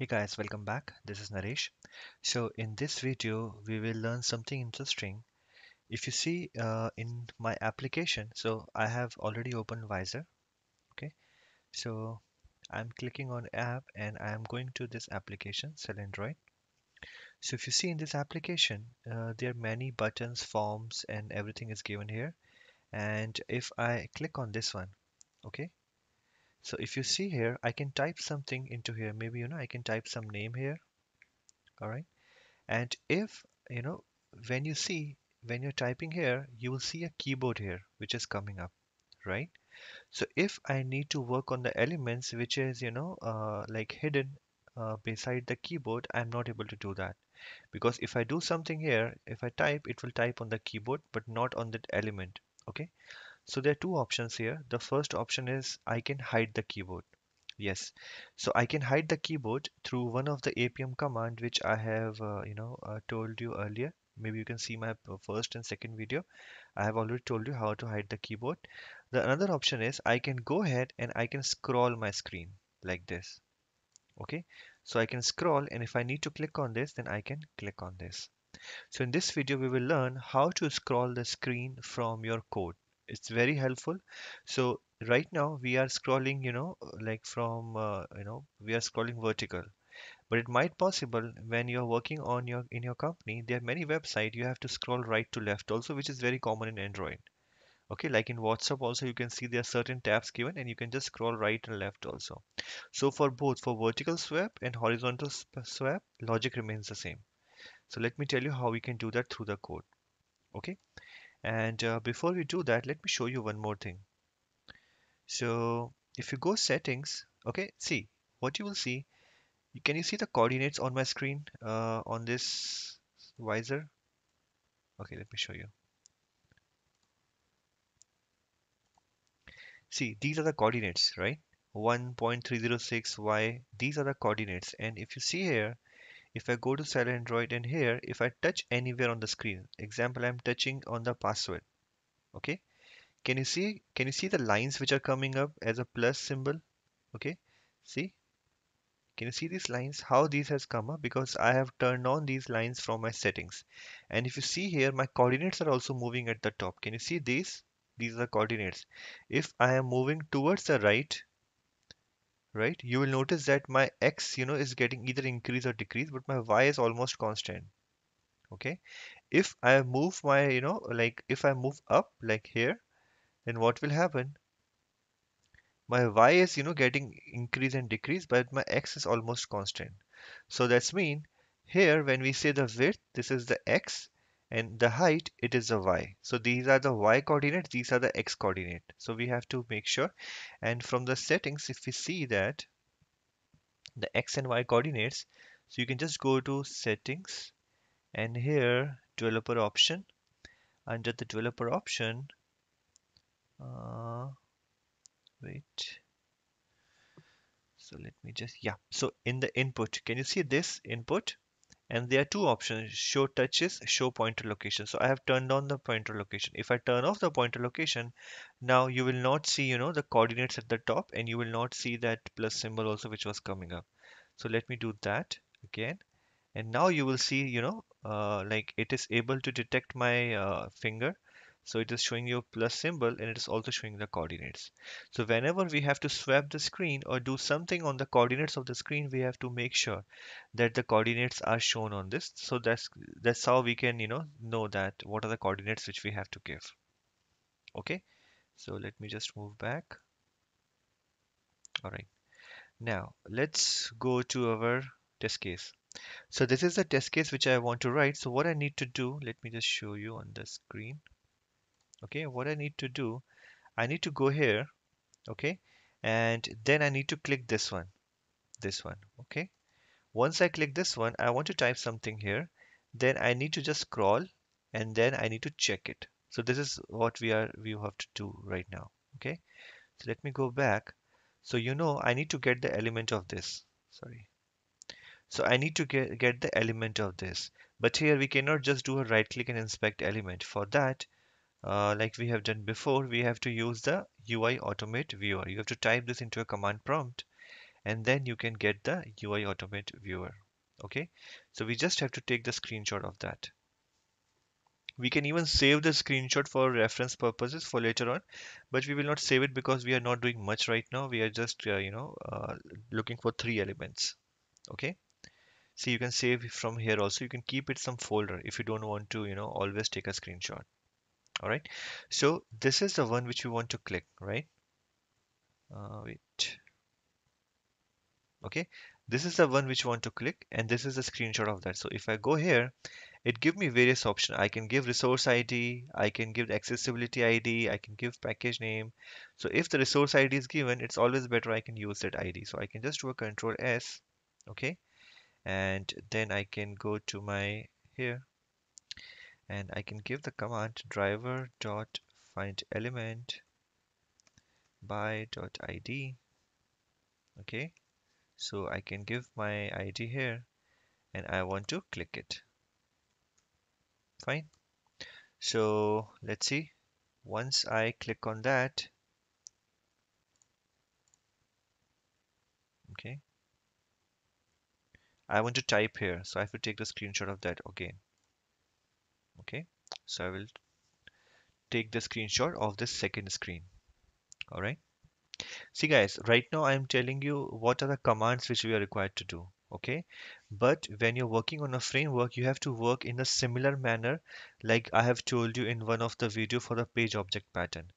Hey guys, welcome back. This is Naresh. So in this video, we will learn something interesting. If you see uh, in my application, so I have already opened Vysor. Okay, so I'm clicking on app and I'm going to this application, Selendroid. So if you see in this application, uh, there are many buttons, forms, and everything is given here. And if I click on this one, okay, so if you see here, I can type something into here. Maybe, you know, I can type some name here. All right And if, you know, when you see, when you're typing here, you will see a keyboard here, which is coming up, right? So if I need to work on the elements, which is, you know, uh, like hidden uh, beside the keyboard, I'm not able to do that. Because if I do something here, if I type, it will type on the keyboard, but not on that element. Okay. So there are two options here. The first option is I can hide the keyboard. Yes, so I can hide the keyboard through one of the Appium command which I have uh, you know uh, told you earlier. Maybe you can see my first and second video. I have already told you how to hide the keyboard. The another option is I can go ahead and I can scroll my screen like this. Okay, so I can scroll and if I need to click on this, then I can click on this. So in this video, we will learn how to scroll the screen from your code. It's very helpful. So right now we are scrolling, you know, like from, uh, you know, we are scrolling vertical. But it might possible when you're working on your in your company, there are many websites you have to scroll right to left also, which is very common in Android. Okay, like in WhatsApp also you can see there are certain tabs given and you can just scroll right and left also. So for both for vertical swipe and horizontal swipe, logic remains the same. So let me tell you how we can do that through the code. Okay. And uh, before we do that, let me show you one more thing. So if you go settings, okay, see what you will see. Can you see the coordinates on my screen uh, on this Vysor? Okay, let me show you. See, these are the coordinates, right? 1.306 y. These are the coordinates. And if you see here, if I go to Selendroid and here, if I touch anywhere on the screen, example, I'm touching on the password. Okay, Can you see can you see the lines which are coming up as a plus symbol? Okay. See? Can you see these lines? How these has come up? Because I have turned on these lines from my settings. And if you see here, my coordinates are also moving at the top. Can you see these? These are coordinates. If I am moving towards the right, right, you will notice that my x, you know, is getting either increase or decrease, but my y is almost constant. Okay. If I move my, you know, like if I move up like here, then what will happen? my y is you know getting increase and decrease but my x is almost constant so that's mean here when we say the width this is the x and the height it is the y. So these are the y coordinates these are the x coordinate so we have to make sure. And from the settings if we see that the x and y coordinates so you can just go to settings. And here developer option. Under the developer option uh, wait. So let me just, yeah. So in the input, can you see this input? And there are two options, show touches, show pointer location. So I have turned on the pointer location. If I turn off the pointer location, now you will not see, you know, the coordinates at the top and you will not see that plus symbol also which was coming up. So let me do that again. And now you will see, you know, uh, like it is able to detect my uh, finger so it is showing you a plus symbol and it is also showing the coordinates. So whenever we have to swap the screen or do something on the coordinates of the screen, we have to make sure that the coordinates are shown on this. So that's that's how we can, you know, know that what are the coordinates which we have to give. Okay. So let me just move back. All right. Now let's go to our test case. So this is the test case which I want to write. So what I need to do, let me just show you on the screen. Okay, what I need to do, I need to go here okay and then I need to click this one this one okay. Once I click this one I want to type something here then I need to just scroll and then I need to check it. So this is what we are we have to do right now okay. So let me go back. So you know I need to get the element of this sorry. So I need to get, get the element of this. But here we cannot just do a right click and inspect element. For that uh, like we have done before, we have to use the UI Automator Viewer. You have to type this into a command prompt and then you can get the UI Automator viewer. Okay, so we just have to take the screenshot of that. We can even save the screenshot for reference purposes for later on, but we will not save it because we are not doing much right now. We are just, uh, you know, uh, looking for three elements. Okay. See, you can save from here also. You can keep it some folder if you don't want to, you know, always take a screenshot. All right. So this is the one which we want to click, right? Uh, wait. Okay. This is the one which you want to click and this is a screenshot of that. So if I go here it give me various options. I can give resource ID, I can give accessibility ID, I can give package name. So if the resource ID is given, it's always better I can use that ID. So I can just do a control S, okay? And then I can go to my here and I can give the command driver dot find element by dot ID. Okay, so I can give my ID here and I want to click it. Fine? So let's see. Once I click on that okay? I want to type here. So I have to take the screenshot of that again okay so I will take the screenshot of this second screen. All right. See guys right now I'm telling you what are the commands which we are required to do. Okay. But when you're working on a framework you have to work in a similar manner like I have told you in one of the video for the page object pattern.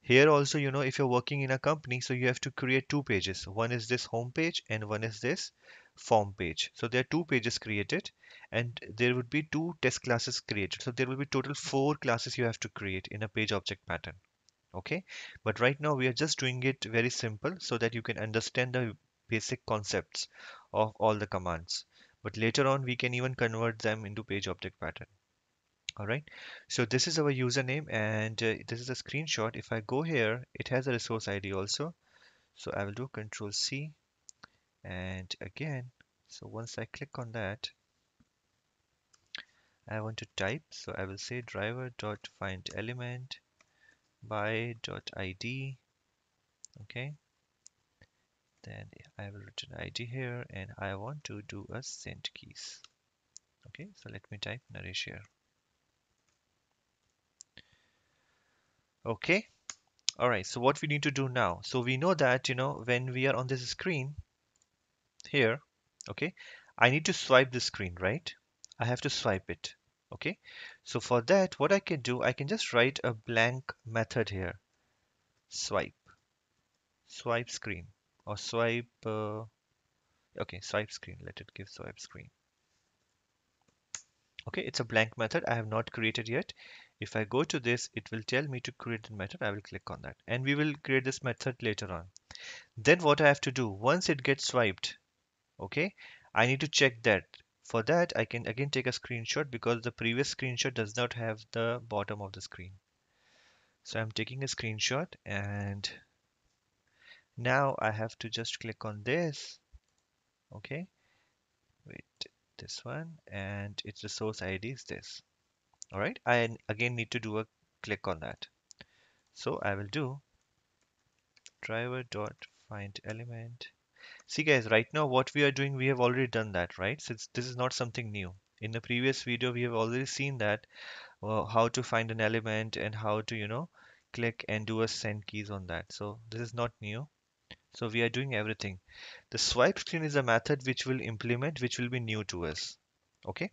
Here also you know if you're working in a company so you have to create two pages. One is this home page and one is this form page so there are two pages created and there would be two test classes created so there will be total four classes you have to create in a page object pattern okay but right now we are just doing it very simple so that you can understand the basic concepts of all the commands. But later on, we can even convert them into page object pattern. All right. So this is our username and uh, this is a screenshot. If I go here, it has a resource ID also. So I will do control C and again, so once I click on that, I want to type. So I will say driver dot find element by dot ID. Okay. Then I will return ID here and I want to do a send keys. Okay. So let me type Naresh here. Okay. All right. So what we need to do now? So we know that you know when we are on this screen here okay? I need to swipe the screen right? I have to swipe it okay? So for that what I can do I can just write a blank method here. Swipe. Swipe screen. Or swipe uh, okay swipe screen. Let it give swipe screen. Okay it's a blank method. I have not created yet. If I go to this it will tell me to create the method. I will click on that. And we will create this method later on. Then what I have to do once it gets swiped okay? I need to check that. For that I can again take a screenshot because the previous screenshot does not have the bottom of the screen. So I'm taking a screenshot and now I have to just click on this. Okay? Wait this one and its resource ID is this. All right I again need to do a click on that. So I will do driver dot find element see guys right now what we are doing we have already done that right since this is not something new in the previous video we have already seen that uh, how to find an element and how to you know click and do a send keys on that so this is not new so we are doing everything. The swipe screen is a method which will implement, which will be new to us. Okay.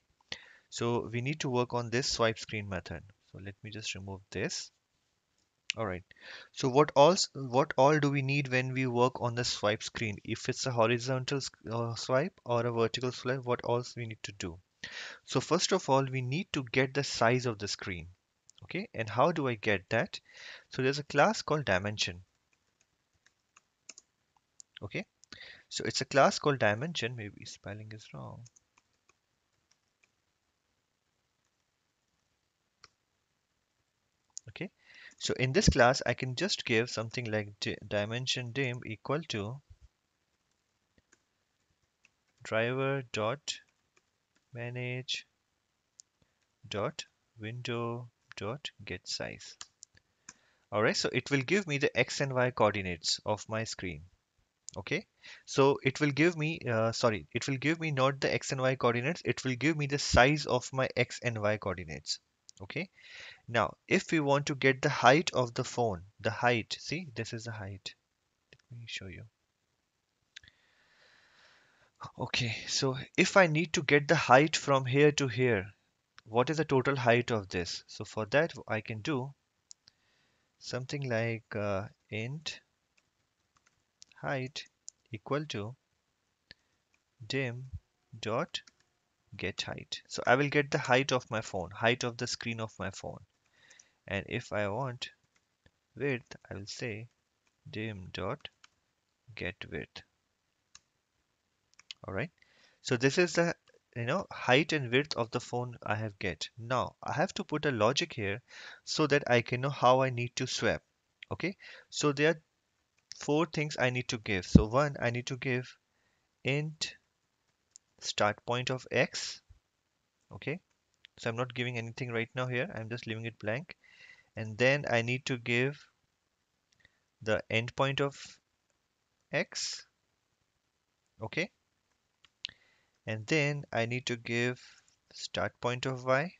So we need to work on this swipe screen method. So let me just remove this. All right. So what else, what all do we need when we work on the swipe screen? If it's a horizontal uh, swipe or a vertical swipe, what else we need to do? So first of all, we need to get the size of the screen. Okay. And how do I get that? So there's a class called dimension okay so it's a class called dimension maybe spelling is wrong okay so in this class I can just give something like dimension dim equal to driver dot manage dot window dot get size. Alright so it will give me the x and y coordinates of my screen. Okay? So it will give me uh, sorry it will give me not the x and y coordinates it will give me the size of my x and y coordinates okay? Now if we want to get the height of the phone the height see this is the height. Let me show you. Okay so if I need to get the height from here to here what is the total height of this? So for that I can do something like uh, int height equal to dim dot get height. So I will get the height of my phone, height of the screen of my phone. And if I want width, I will say dim dot get width. All right. So this is the you know height and width of the phone I have get. Now I have to put a logic here so that I can know how I need to swap. Okay. So there are four things I need to give. So one, I need to give int start point of x okay? So I'm not giving anything right now here. I'm just leaving it blank. And then I need to give the endpoint of x okay? And then I need to give start point of y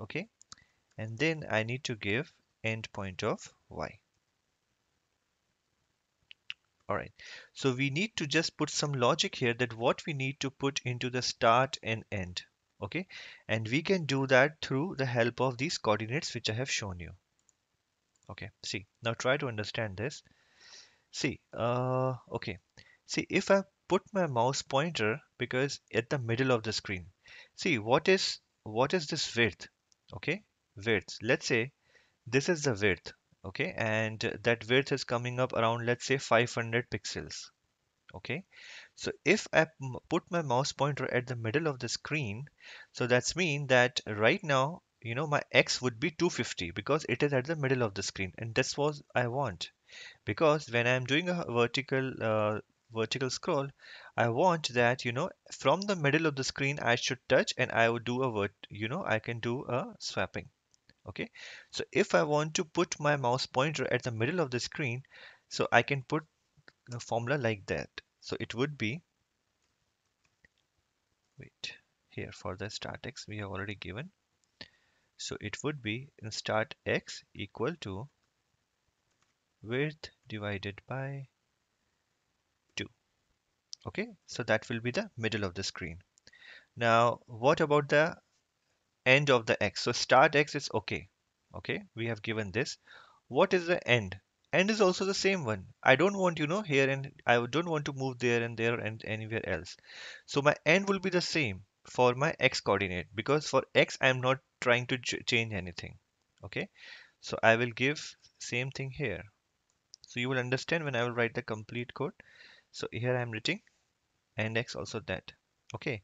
okay? And then I need to give endpoint of y All right, so we need to just put some logic here that what we need to put into the start and end. Okay, and we can do that through the help of these coordinates which I have shown you. Okay, see, now try to understand this. See, uh, okay, see if I put my mouse pointer because at the middle of the screen, see what is what is this width? Okay, width. Let's say this is the width okay and that width is coming up around let's say 500 pixels. Okay so if I put my mouse pointer at the middle of the screen so that's mean that right now you know my x would be 250 because it is at the middle of the screen and that's what I want. Because when I'm doing a vertical uh, vertical scroll I want that you know from the middle of the screen I should touch and I would do a vert you know I can do a swapping okay? So if I want to put my mouse pointer at the middle of the screen so I can put a formula like that. So it would be wait here for the start x we have already given. So it would be start x equal to width divided by 2 okay? So that will be the middle of the screen. Now what about the end of the x. So start x is okay. Okay, we have given this. What is the end? End is also the same one. I don't want, you know, here and I don't want to move there and there and anywhere else. So my end will be the same for my x coordinate because for x I'm not trying to ch change anything. Okay, so I will give same thing here. So you will understand when I will write the complete code. So here I'm writing and x also that. Okay,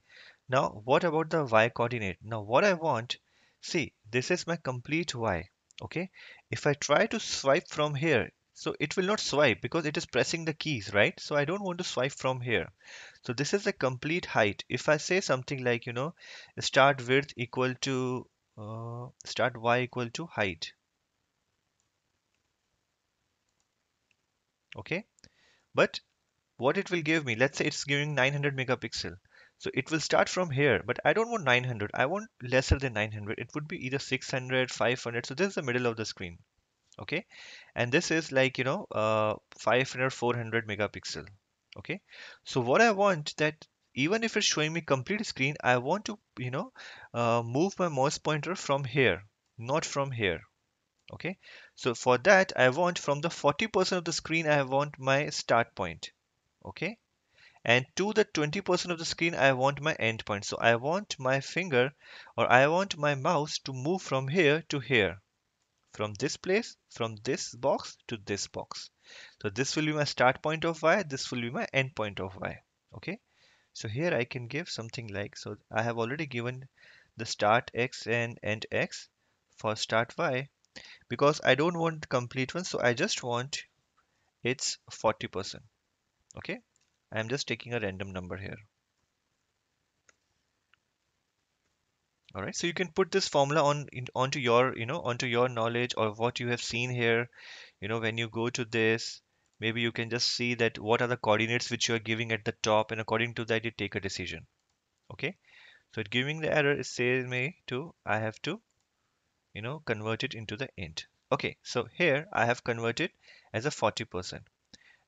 now, what about the y coordinate? Now, what I want, see, this is my complete y, okay? If I try to swipe from here, so it will not swipe because it is pressing the keys, right? So I don't want to swipe from here. So this is the complete height. If I say something like, you know, start width equal to, uh, start y equal to height. Okay, but what it will give me, let's say it's giving 900 megapixel. So it will start from here, but I don't want 900. I want lesser than 900. It would be either 600, 500. So this is the middle of the screen. Okay. And this is like, you know, uh, 500, 400 megapixel. Okay. So what I want that even if it's showing me complete screen, I want to, you know, uh, move my mouse pointer from here, not from here. Okay. So for that, I want from the 40% of the screen, I want my start point. Okay and to the 20% of the screen I want my endpoint. So I want my finger or I want my mouse to move from here to here. From this place, from this box to this box. So this will be my start point of y, this will be my end point of y. Okay. So here I can give something like, so I have already given the start x and end x for start y because I don't want complete one. So I just want it's 40%. Okay. I'm just taking a random number here. All right, so you can put this formula on in, onto your, you know, onto your knowledge or what you have seen here. You know, when you go to this maybe you can just see that what are the coordinates which you are giving at the top and according to that you take a decision okay so it giving the error it says me to I have to you know convert it into the int okay so here I have converted as a 40%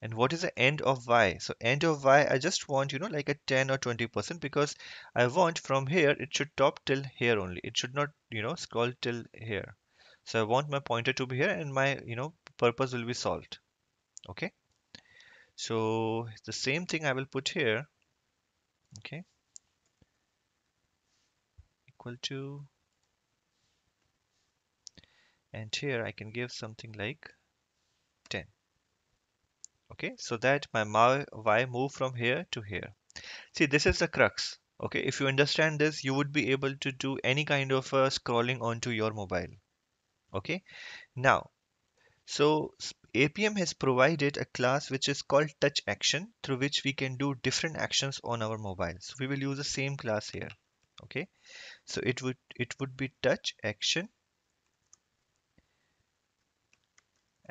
and what is the end of y? So end of y I just want you know like a 10 or 20% because I want from here it should top till here only. It should not you know scroll till here. So I want my pointer to be here and my you know purpose will be solved. Okay? So the same thing I will put here. Okay? Equal to and here I can give something like 10 okay? So that my y move from here to here. See this is the crux okay? If you understand this you would be able to do any kind of uh, scrolling onto your mobile okay? Now so Appium has provided a class which is called touch action through which we can do different actions on our mobile. So we will use the same class here okay? So it would it would be touch action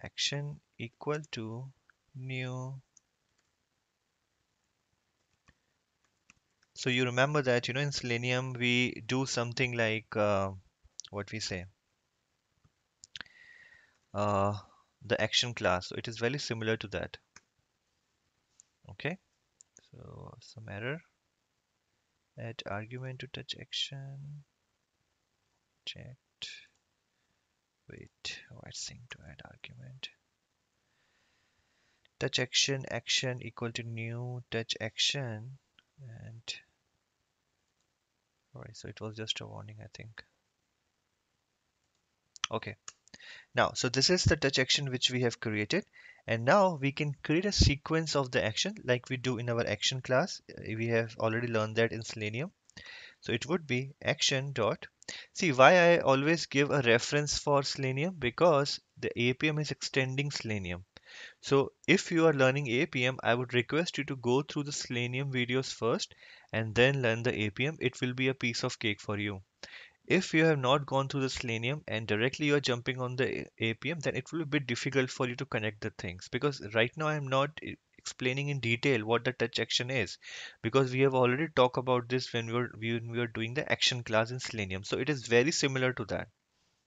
action equal to new. So you remember that you know in selenium we do something like uh, what we say? Uh, the action class. So it is very similar to that. Okay. So some error. Add argument to touch action. Checked. Wait. White sync to add argument touch action action equal to new touch action. And all right so it was just a warning I think. Okay. Now so this is the touch action which we have created. And now we can create a sequence of the action like we do in our action class. Uh, we have already learned that in Selenium. So it would be action dot. See why I always give a reference for Selenium? Because the Appium is extending Selenium so if you are learning Appium, I would request you to go through the Selenium videos first and then learn the Appium. It will be a piece of cake for you. If you have not gone through the Selenium and directly you are jumping on the Appium, then it will be a bit difficult for you to connect the things because right now I'm not explaining in detail what the touch action is because we have already talked about this when we were when we were doing the action class in Selenium. So it is very similar to that.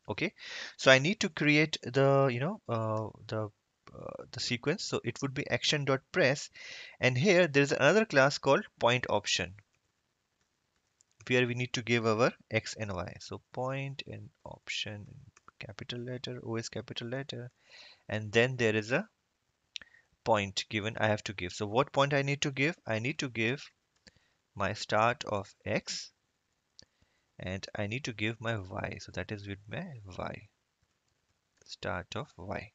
Okay, so I need to create the you know uh, the uh, the sequence. So it would be action dot press, and here there is another class called point option where we need to give our x and y. So point and option capital letter, O is capital letter, and then there is a point given I have to give. So what point I need to give? I need to give my start of x and I need to give my y. So that is with my y. Start of y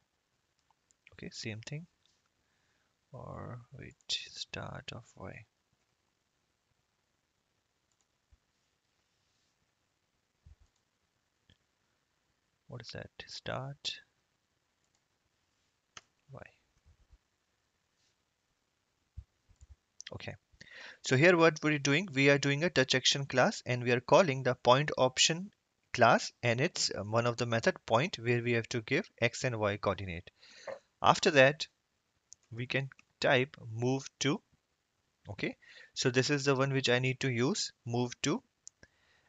okay same thing. Or wait start of y. What is that? Start y. Okay. So here what we're doing we are doing a touch action class and we are calling the point option class and it's uh, one of the method point where we have to give x and y coordinate after that, we can type move to. Okay, so this is the one which I need to use, move to.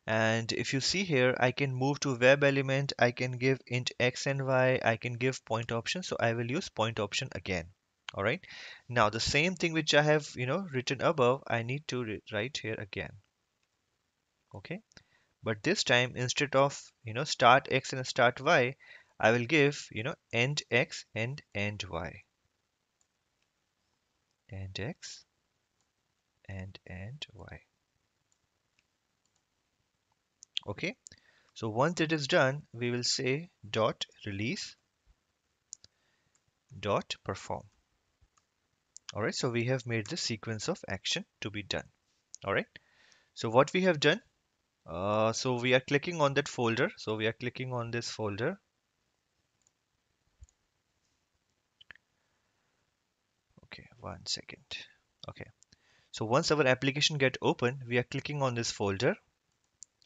And if you see here, I can move to web element, I can give int x and y, I can give point option. So I will use point option again. All right. Now the same thing which I have, you know, written above, I need to write here again. Okay. But this time, instead of, you know, start x and start y, I will give, you know, end x and end y. End x and end y. Okay, so once it is done, we will say dot release dot perform. All right, so we have made the sequence of action to be done. All right, so what we have done, uh, so we are clicking on that folder. So we are clicking on this folder okay one second. Okay. So once our application get open we are clicking on this folder.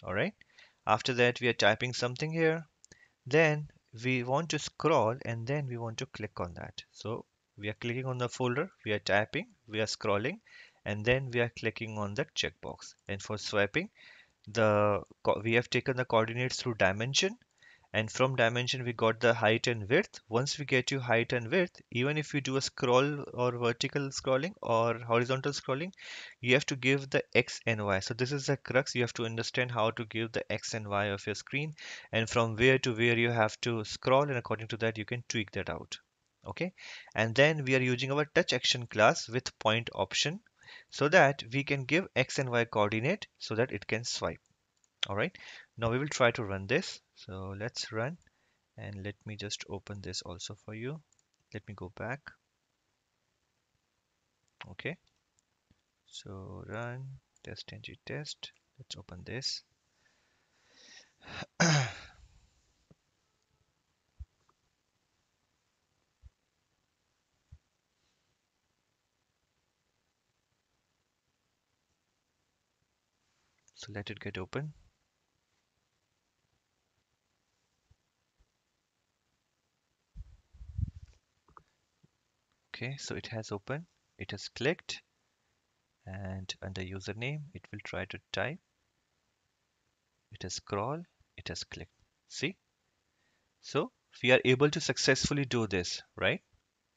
All right. After that we are typing something here. Then we want to scroll and then we want to click on that. So we are clicking on the folder, we are typing, we are scrolling, and then we are clicking on the checkbox. And for swiping, the we have taken the coordinates through dimension and from dimension we got the height and width. Once we get you height and width even if you do a scroll or vertical scrolling or horizontal scrolling you have to give the x and y. So this is the crux. You have to understand how to give the x and y of your screen. And from where to where you have to scroll and according to that you can tweak that out. Okay? And then we are using our touch action class with point option so that we can give x and y coordinate so that it can swipe. All right now we will try to run this. So let's run. And let me just open this also for you. Let me go back. Okay. So run TestNG test. Let's open this. So let it get open okay so it has opened it has clicked and under username it will try to type. It has scroll it has clicked. See? So we are able to successfully do this right?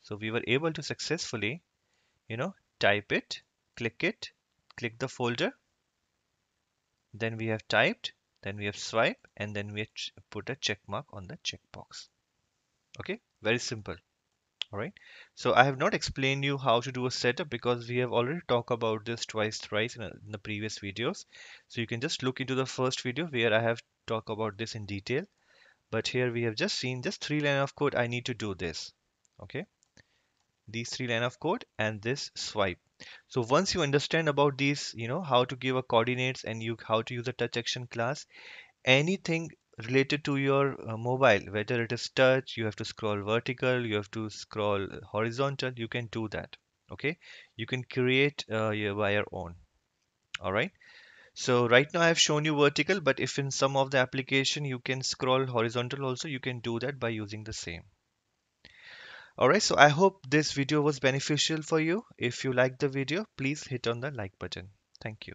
So we were able to successfully you know type it click it click the folder. Then we have typed then we have swipe and then we put a check mark on the checkbox. Okay? Very simple all right so i have not explained you how to do a setup because we have already talked about this twice thrice in, a, in the previous videos. So you can just look into the first video where i have talked about this in detail. But here we have just seen just three line of code i need to do this. Okay? These three line of code and this swipe. So once you understand about these you know how to give a coordinates and you how to use a touch action class anything related to your uh, mobile whether it is touch you have to scroll vertical you have to scroll horizontal you can do that okay? You can create uh, your, by your own all right so right now I have shown you vertical but if in some of the application you can scroll horizontal also you can do that by using the same. Alright so I hope this video was beneficial for you. If you like the video please hit on the like button. Thank you